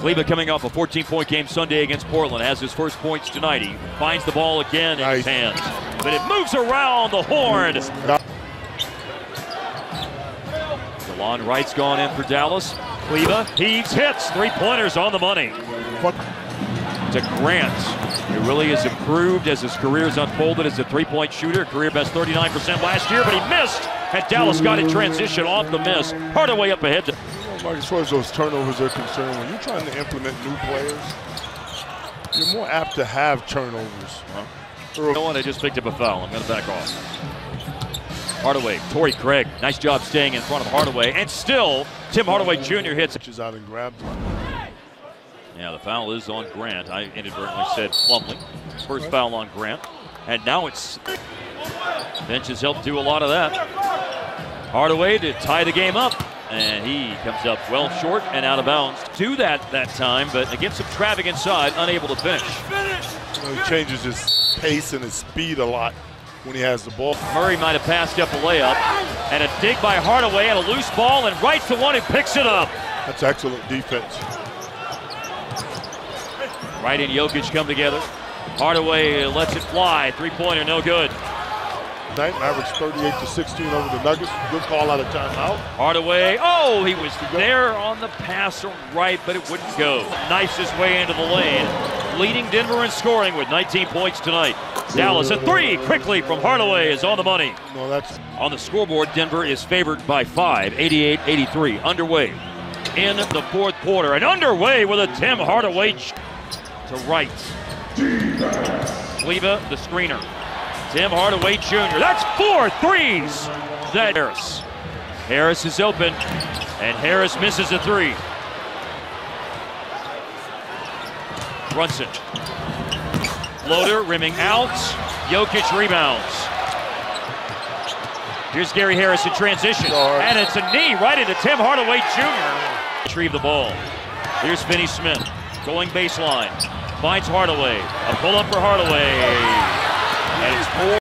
Kleber coming off a 14-point game Sunday against Portland has his first points tonight. He finds the ball again in his Nice. hands, but it moves around the horn. Delon Wright's gone in for Dallas. Kleber heaves, hits, three-pointers on the money. Fuck. To Grant, who really has improved as his career has unfolded as a three-point shooter. Career best 39% last year, but he missed. And Dallas got in transition off the miss. Hardaway up ahead. To, Like as far as those turnovers are concerned, when you're trying to implement new players, you're more apt to have turnovers. Or- no one, I just picked up a foul. I'm going to back off. Hardaway, Torrey Craig, nice job staying in front of Hardaway. And still, Tim Hardaway Jr. hits. Reaches out and grabbed. Yeah, the foul is on Grant. I inadvertently said Plumlee. First foul on Grant. And now it's. Bench has helped do a lot of that. Hardaway to tie the game up. And he comes up well short and out of bounds. Do that that time, but against some traffic inside, unable to finish. You know, he changes his pace and his speed a lot when he has the ball. Murray might have passed up a layup. And a dig by Hardaway and a loose ball, and right to one, he picks it up. That's excellent defense. Wright and Jokic come together. Hardaway lets it fly. Three pointer, no good. Knight averaged 38 to 16 over the Nuggets. Good call out of timeout. Hardaway, oh, he was there on the pass right, but it wouldn't go. Knifes his way into the lane, leading Denver in scoring with 19 points tonight. Dallas, a three quickly from Hardaway is on the money. No, that's On the scoreboard, Denver is favored by five, 88-83. Underway in the fourth quarter, and underway with a Tim Hardaway to right. Leva, the screener. Tim Hardaway Jr. That's four threes. That Harris. Harris is open, and Harris misses a three. Brunson. Floater rimming out. Jokic rebounds. Here's Gary Harris in transition. Sorry. And it's a knee right into Tim Hardaway Jr. Retrieve the ball. Here's Finney Smith going baseline. Finds Hardaway. A pull up for Hardaway. And it's four.